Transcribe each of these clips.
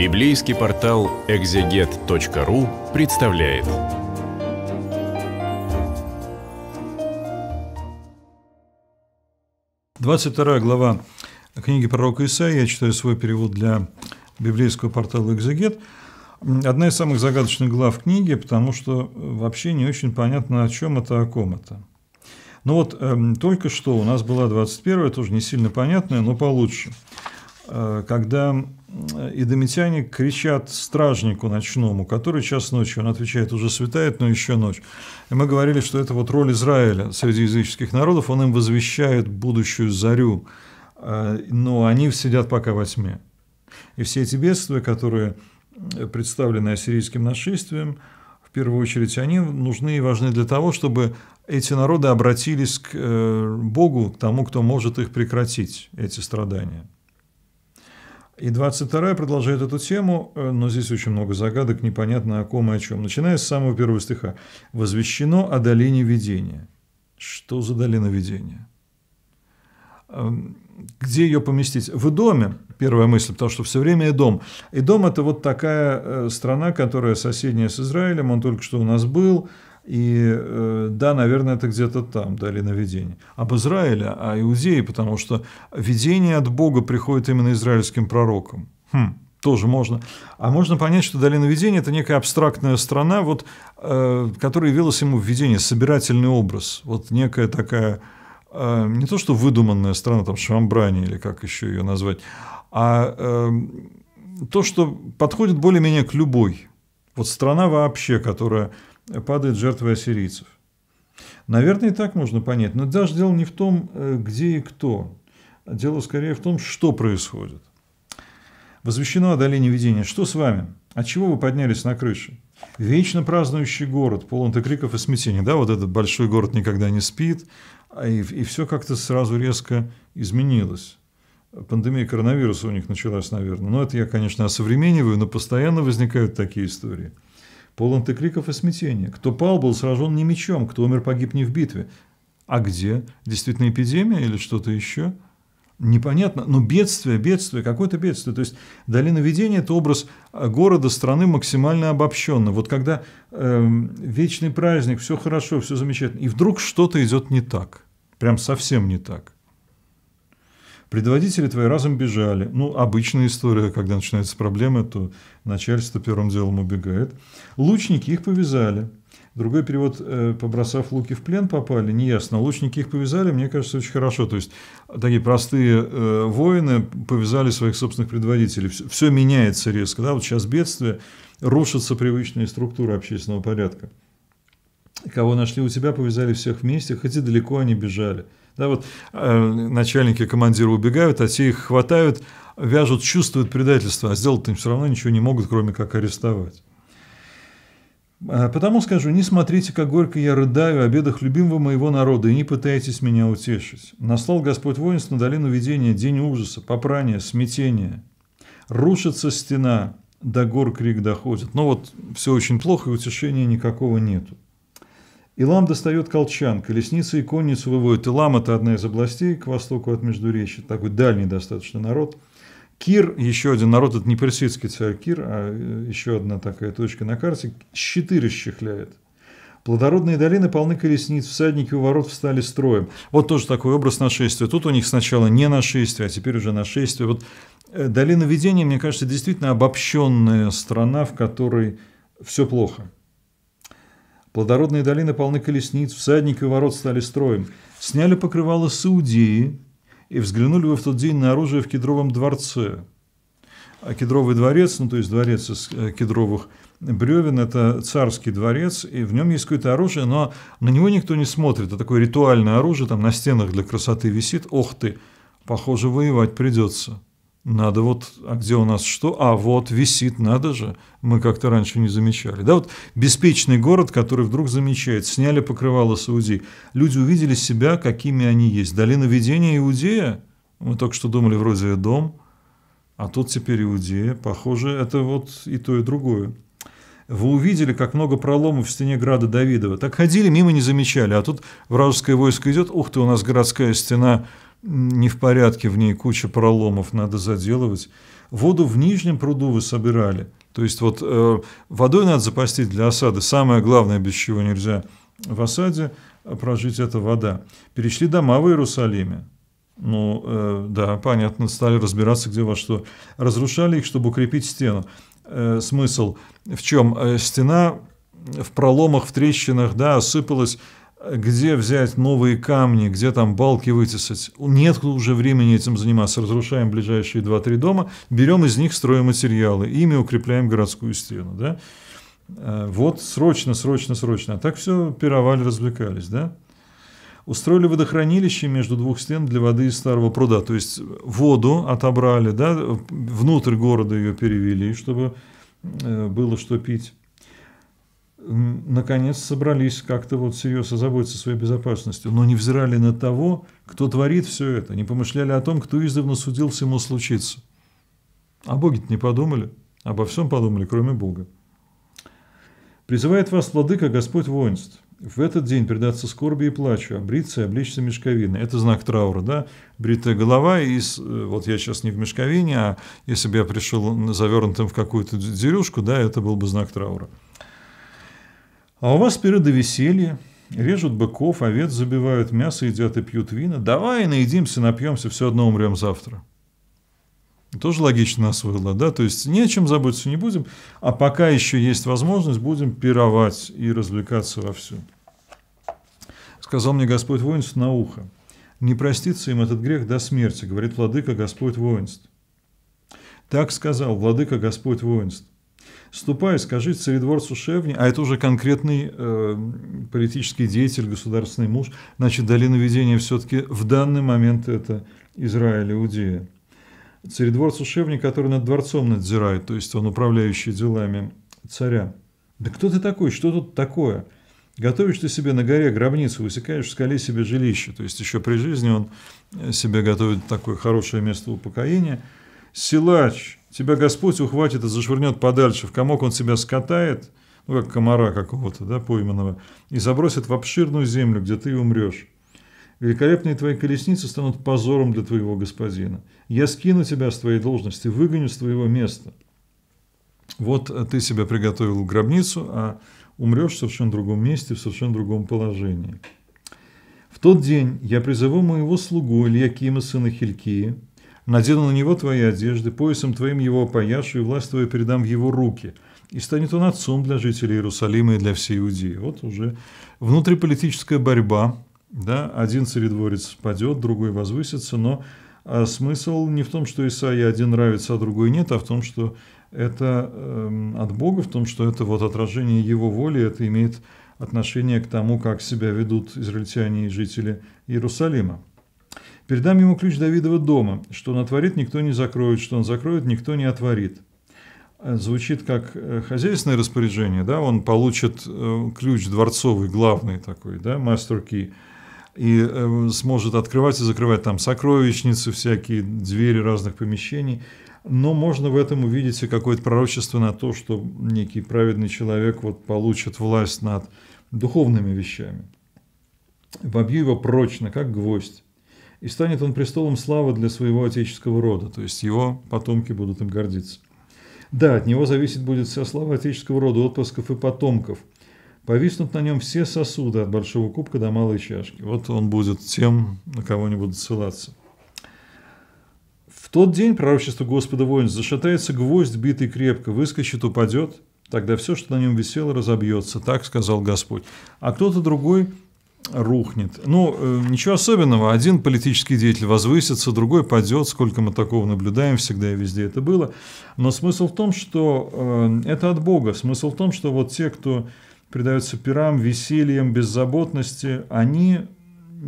Библейский портал экзегет.ру представляет. Двадцать вторая глава книги пророка Исаия. Я читаю свой перевод для библейского портала «Экзегет». Одна из самых загадочных глав книги, потому что вообще не очень понятно, о чем это, о ком это. Ну вот, э, только что у нас была 21-я, тоже не сильно понятная, но получше. Э, когда идомитяне кричат стражнику ночному, который час ночи, он отвечает, уже светает, но еще ночь. И мы говорили, что это вот роль Израиля среди языческих народов, он им возвещает будущую зарю, э, но они сидят пока во тьме. И все эти бедствия, которые представлены ассирийским нашествием, в первую очередь, они нужны и важны для того, чтобы эти народы обратились к э, Богу, к тому, кто может их прекратить, эти страдания. И 22 продолжает эту тему, э, но здесь очень много загадок, непонятно о ком и о чем. Начиная с самого первого стиха. «Возвещено о долине видения». Что за долина видения? Эм, где ее поместить? В доме, первая мысль, потому что все время и дом. И дом это вот такая э, страна, которая соседняя с Израилем, он только что у нас был, и э, да, наверное, это где-то там, долина видения. Об Израиле, о Иудее, потому что видение от Бога приходит именно израильским пророкам. Хм, тоже можно. А можно понять, что долина видения – это некая абстрактная страна, вот, э, которая явилась ему в видении, собирательный образ. Вот некая такая, э, не то что выдуманная страна, там, Шамбрани или как еще ее назвать, а э, то, что подходит более-менее к любой. Вот страна вообще, которая падает жертвой ассирийцев. Наверное, и так можно понять. Но даже дело не в том, э, где и кто. Дело скорее в том, что происходит. Возвещено о долине видения. Что с вами? От чего вы поднялись на крышу? Вечно празднующий город, полон криков и смятений. Да, вот этот большой город никогда не спит, а и, и все как-то сразу резко изменилось. Пандемия коронавируса у них началась, наверное. Но это я, конечно, осовремениваю, но постоянно возникают такие истории – полон ты криков и смятения. Кто пал, был сражен не мечом, кто умер, погиб не в битве. А где? Действительно эпидемия или что-то еще? Непонятно, но бедствие, бедствие, какое-то бедствие. То есть долина видения – это образ э, города, страны максимально обобщенно. Вот когда э, вечный праздник, все хорошо, все замечательно, и вдруг что-то идет не так, прям совсем не так. Предводители твои разом бежали. Ну, обычная история, когда начинаются проблемы, то начальство первым делом убегает. Лучники их повязали. Другой перевод, э, побросав луки в плен, попали, неясно. Лучники их повязали, мне кажется, очень хорошо. То есть, такие простые э, воины повязали своих собственных предводителей. Все, все меняется резко. Да? Вот сейчас бедствие, рушатся привычные структуры общественного порядка. Кого нашли у тебя, повязали всех вместе, хоть и далеко они бежали. Да, вот э, начальники, командиры убегают, а те их хватают, вяжут, чувствуют предательство, а сделать им все равно ничего не могут, кроме как арестовать. А потому скажу, не смотрите, как горько я рыдаю о бедах любимого моего народа, и не пытайтесь меня утешить. Наслал Господь воинств на долину видения, день ужаса, попрания, смятения. Рушится стена, до гор крик доходит. Но вот все очень плохо, и утешения никакого нету. Илам достает колчан, колесницы и конницу выводит. Илам – это одна из областей к востоку от Междуречья, такой дальний достаточно народ. Кир, еще один народ, это не персидский царь Кир, а э, еще одна такая точка на карте, щиты расчехляет. Плодородные долины полны колесниц, всадники у ворот встали строем. Вот тоже такой образ нашествия. Тут у них сначала не нашествие, а теперь уже нашествие. Вот э, долина видения, мне кажется, действительно обобщенная страна, в которой все плохо. Плодородные долины полны колесниц, всадники у ворот стали строем. Сняли покрывало Саудеи и взглянули вы в тот день на оружие в кедровом дворце. А кедровый дворец, ну то есть дворец из э, кедровых бревен, это царский дворец, и в нем есть какое-то оружие, но на него никто не смотрит. Это такое ритуальное оружие, там на стенах для красоты висит. Ох ты, похоже, воевать придется. Надо вот, а где у нас что? А, вот висит, надо же. Мы как-то раньше не замечали. Да, вот беспечный город, который вдруг замечает. Сняли покрывало Сауди. Люди увидели себя, какими они есть. Долина видения Иудея. Мы только что думали, вроде дом. А тут теперь Иудея. Похоже, это вот и то, и другое. Вы увидели, как много проломов в стене града Давидова. Так ходили, мимо не замечали. А тут вражеское войско идет. Ух ты, у нас городская стена не в порядке, в ней куча проломов, надо заделывать. Воду в нижнем пруду вы собирали. То есть вот э, водой надо запастить для осады. Самое главное, без чего нельзя в осаде прожить, это вода. Перешли дома в Иерусалиме. Ну, э, да, понятно, стали разбираться, где во что. Разрушали их, чтобы укрепить стену. Э, смысл в чем? Э, стена в проломах, в трещинах, да, осыпалась где взять новые камни, где там балки вытесать. Нет уже времени этим заниматься. Разрушаем ближайшие 2-3 дома, берем из них стройматериалы, ими укрепляем городскую стену. Да? Э, вот срочно, срочно, срочно. А так все пировали, развлекались. Да? Устроили водохранилище между двух стен для воды из старого пруда. То есть воду отобрали, да, внутрь города ее перевели, чтобы э, было что пить наконец собрались как-то вот серьезно заботиться своей безопасности, но не взирали на того, кто творит все это, не помышляли о том, кто издавна судил всему случиться. О Боге не подумали, обо всем подумали, кроме Бога. Призывает вас, Владыка, Господь воинств, в этот день предаться скорби и плачу, обриться и обличься мешковиной. Это знак траура, да? Бритая голова, и э, вот я сейчас не в мешковине, а если бы я пришел завернутым в какую-то дерюшку, да, это был бы знак траура. А у вас впереди веселье, режут быков, овец забивают, мясо едят и пьют вина. Давай наедимся, напьемся, все одно умрем завтра. Тоже логично освоило, да? То есть ни о чем заботиться не будем, а пока еще есть возможность, будем пировать и развлекаться во всем. Сказал мне Господь воинств на ухо. Не простится им этот грех до смерти, говорит владыка Господь воинств. Так сказал владыка Господь воинств. Ступай, скажи царедворцу Шевни, а это уже конкретный э, политический деятель, государственный муж, значит, долина видения все-таки в данный момент это Израиль, Иудея. Царедворцу Шевни, который над дворцом надзирает, то есть он управляющий делами царя. Да кто ты такой, что тут такое? Готовишь ты себе на горе гробницу, высекаешь в скале себе жилище. То есть еще при жизни он себе готовит такое хорошее место упокоения. Силач, Тебя Господь ухватит и зашвырнет подальше, в комок он себя скатает, ну, как комара какого-то, да, пойманного, и забросит в обширную землю, где ты умрешь. Великолепные твои колесницы станут позором для твоего господина. Я скину тебя с твоей должности, выгоню с твоего места. Вот ты себя приготовил в гробницу, а умрешь в совершенно другом месте, в совершенно другом положении. В тот день я призову моего слугу Ильякима, сына Хилькии, Надену на него твои одежды, поясом твоим его опояшу, и власть твою передам в его руки. И станет он отцом для жителей Иерусалима и для всей Иудеи. Вот уже внутриполитическая борьба. Да? Один царедворец падет, другой возвысится, но а смысл не в том, что Исаия один нравится, а другой нет, а в том, что это э, от Бога, в том, что это вот отражение Его воли, это имеет отношение к тому, как себя ведут израильтяне и жители Иерусалима. Передам ему ключ Давидова дома. Что он отворит, никто не закроет, что он закроет, никто не отворит. Э, звучит как э, хозяйственное распоряжение, да, он получит э, ключ дворцовый, главный такой, да, мастер ки, и сможет открывать и закрывать там сокровищницы всякие, двери разных помещений. Но можно в этом увидеть и какое-то пророчество на то, что некий праведный человек вот получит власть над духовными вещами. Вобью его прочно, как гвоздь и станет он престолом славы для своего отеческого рода, то есть его потомки будут им гордиться. Да, от него зависит будет вся слава отеческого рода, отпрысков и потомков. Повиснут на нем все сосуды от большого кубка до малой чашки. Вот он будет тем, на кого они будут ссылаться. В тот день пророчество Господа воинств зашатается гвоздь, битый крепко, выскочит, упадет, тогда все, что на нем висело, разобьется. Так сказал Господь. А кто-то другой рухнет. Ну, э, ничего особенного. Один политический деятель возвысится, другой падет. Сколько мы такого наблюдаем, всегда и везде это было. Но смысл в том, что э, это от Бога. Смысл в том, что вот те, кто предаются пирам, весельям, беззаботности, они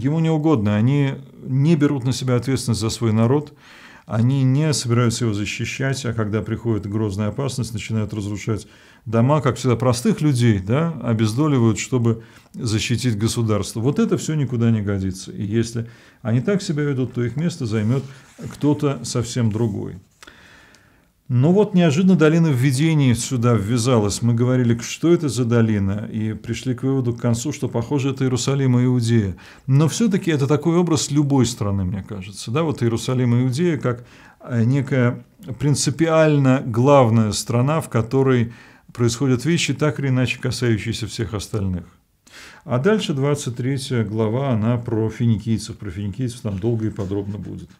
ему не угодны. Они не берут на себя ответственность за свой народ. Они не собираются его защищать, а когда приходит грозная опасность, начинают разрушать дома, как всегда, простых людей, да, обездоливают, чтобы защитить государство. Вот это все никуда не годится. И если они так себя ведут, то их место займет кто-то совсем другой. Но вот неожиданно долина введения сюда ввязалась. Мы говорили, что это за долина, и пришли к выводу к концу, что, похоже, это Иерусалим и Иудея. Но все-таки это такой образ любой страны, мне кажется. Да, вот Иерусалим и Иудея как э, некая принципиально главная страна, в которой происходят вещи, так или иначе касающиеся всех остальных. А дальше 23 глава, она про финикийцев. Про финикийцев там долго и подробно будет.